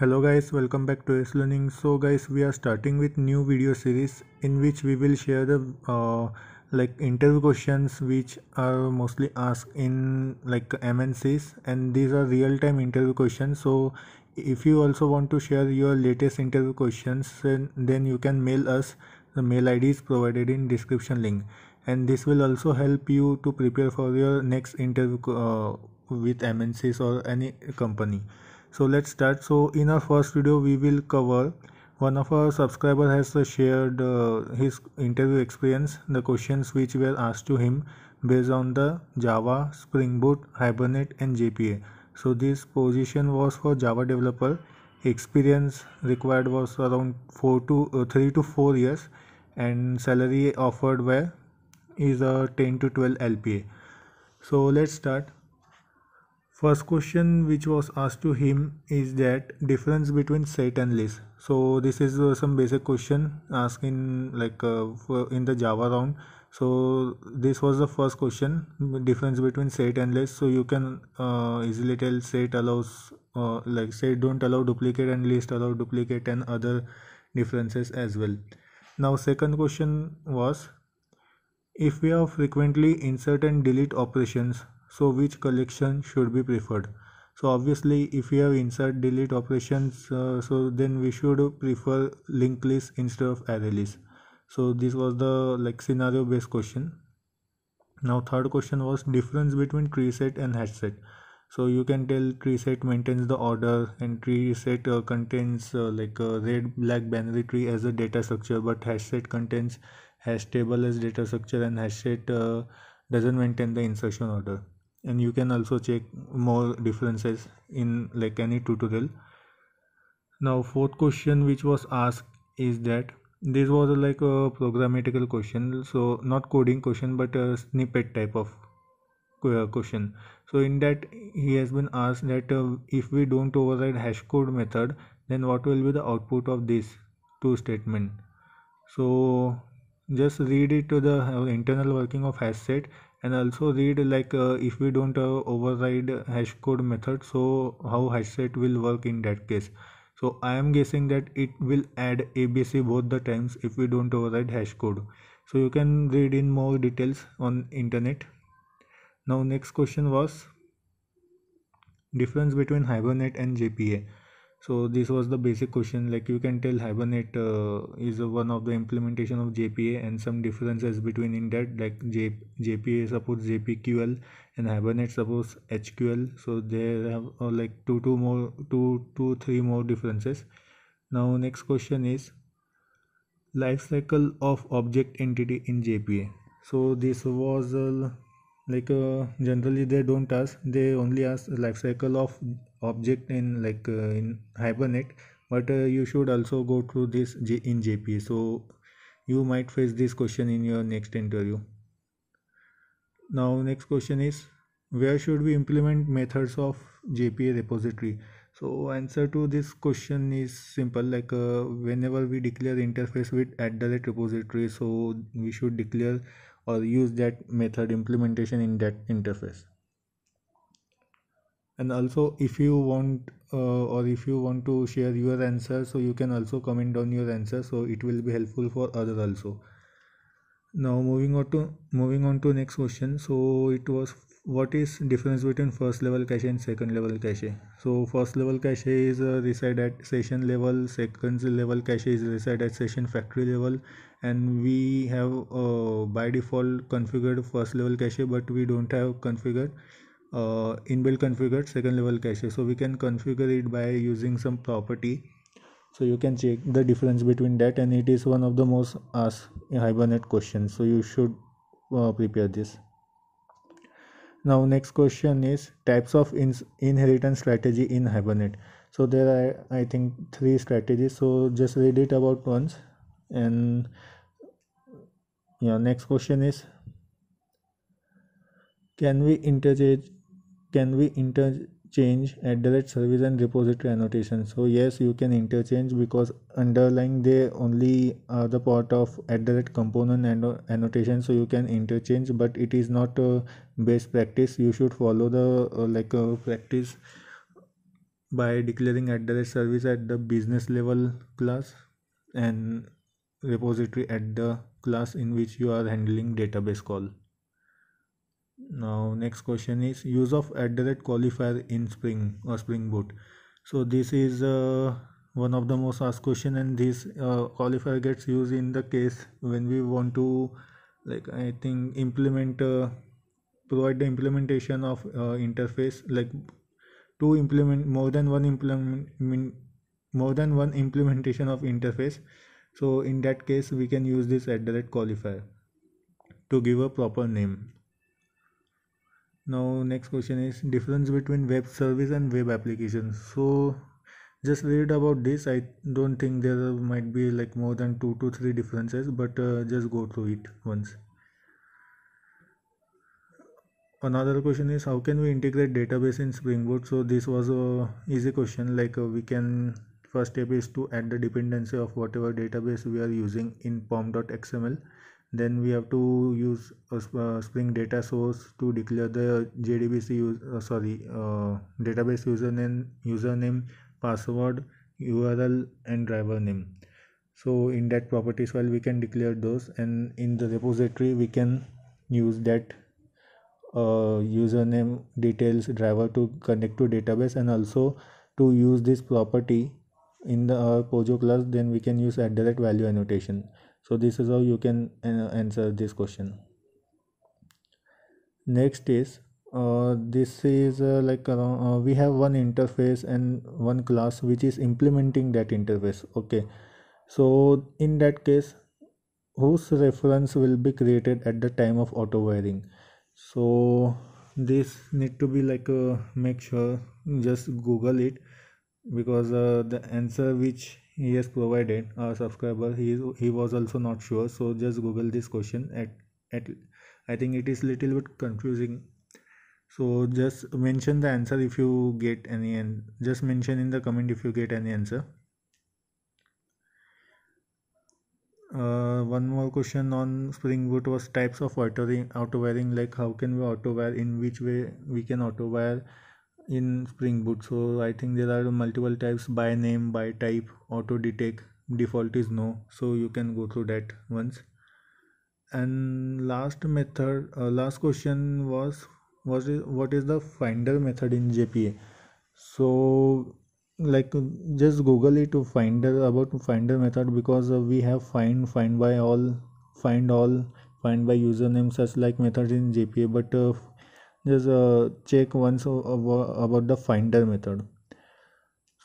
hello guys welcome back to s learning. So guys we are starting with new video series in which we will share the uh, like interview questions which are mostly asked in like mncs and these are real-time interview questions. So if you also want to share your latest interview questions then, you can mail us. The mail id is provided in description link. And this will also help you to prepare for your next interview uh, with mncs or any company so let's start. So in our first video we will cover one of our subscriber has uh, shared uh, his interview experience the questions which were asked to him based on the java spring boot hibernate and jpa so this position was for java developer. Experience required was around 4 to uh, 3 to 4 years and salary offered were is a 10 to 12 lpa so let's start first question which was asked to him is that difference between set and list. So this is uh, some basic question asked in like uh, in the java round. So this was the first question difference between set and list. So you can uh, easily tell set allows uh, like set don't allow duplicate and list allow duplicate and other differences as well. Now second question was if we have frequently insert and delete operations so which collection should be preferred? So obviously if we have insert delete operations uh, so then we should prefer linked list instead of array list. So this was the like scenario based question. Now third question was difference between tree set and hash set. So you can tell tree set maintains the order and tree set uh, contains uh, like a red black binary tree as a data structure but hash set contains hash table as data structure and hash set uh, doesn't maintain the insertion order and you can also check more differences in like any tutorial. Now fourth question which was asked is that this was like a programmatical question so not coding question but a snippet type of question. So in that he has been asked that uh, if we don't override hash code method then what will be the output of this two statement? So just read it to the uh, internal working of hash set and also read like uh, if we don't uh, override hash code method so how hash set will work in that case? So i am guessing that it will add abc both the times if we don't override hash code. So you can read in more details on internet. Now next question was difference between hibernate and jpa so this was the basic question like you can tell hibernate uh, is one of the implementation of jpa and some differences between in that like J, jpa supports jpql and hibernate supports hql so there have uh, like two two more two two three more differences. Now next question is life cycle of object entity in jpa so this was uh, like uh, generally they don't ask they only ask life cycle of object in like uh, in hibernate. But uh, you should also go through this in jpa so you might face this question in your next interview. Now next question is where should we implement methods of jpa repository? So answer to this question is simple. Like uh, whenever we declare interface with at the repository so we should declare or use that method implementation in that interface. And also if you want uh, or if you want to share your answer so you can also comment down your answer so it will be helpful for others also. Now moving on to moving on to next question. So it was what is difference between first level cache and second level cache? So first level cache is uh, reside at session level second level cache is reside at session factory level and we have uh, by default configured first level cache but we don't have configured uh, inbuilt configured second level cache. So we can configure it by using some property. So you can check the difference between that and it is one of the most asked hibernate questions. So you should uh, prepare this now next question is types of in inheritance strategy in hibernate. So there are i think three strategies. So just read it about once. And yeah next question is can we interchange can we interchange at the service and repository annotation. So yes you can interchange because underlying they only are the part of at the component and annotation. So you can interchange but it is not a best practice. You should follow the uh, like a practice by declaring at the service at the business level class and repository at the class in which you are handling database call now next question is use of at the qualifier in spring or spring boot. So this is uh, one of the most asked question and this uh, qualifier gets used in the case when we want to like i think implement uh, provide the implementation of uh, interface like to implement more than one implement more than one implementation of interface. So in that case we can use this at the qualifier to give a proper name now next question is difference between web service and web application so just read about this. I don't think there might be like more than two to three differences but uh, just go through it once. Another question is how can we integrate database in spring boot so this was a easy question. Like uh, we can first step is to add the dependency of whatever database we are using in pom.xml then we have to use a uh, spring data source to declare the jdbc use, uh, sorry uh, database username username password url and driver name. So in that properties file we can declare those and in the repository we can use that uh, username details driver to connect to database and also to use this property in the uh, pojo class then we can use at the value annotation so this is how you can uh, answer this question. Next is uh, this is uh, like uh, we have one interface and one class which is implementing that interface. Okay. So in that case whose reference will be created at the time of auto wiring? So this need to be like uh, make sure just google it because uh, the answer which he has provided a subscriber. He is, he was also not sure so just google this question at at i think it is little bit confusing. So just mention the answer if you get any and just mention in the comment if you get any answer. Uh, one more question on spring boot was types of auto auto wiring like how can we auto wire in which way we can auto wire in spring boot. So i think there are multiple types by name by type auto detect default is no. So you can go through that once. And last method uh, last question was was it, what is the finder method in jpa so like just google it to find about finder method because uh, we have find find by all find all find by username such like methods in jpa but uh, just uh, check once about the finder method.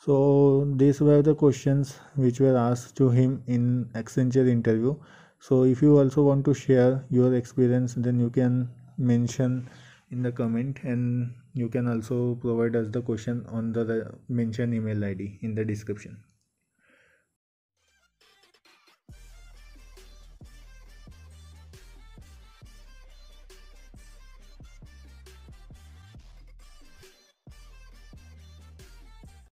So these were the questions which were asked to him in accenture interview. So if you also want to share your experience then you can mention in the comment and you can also provide us the question on the mentioned email id in the description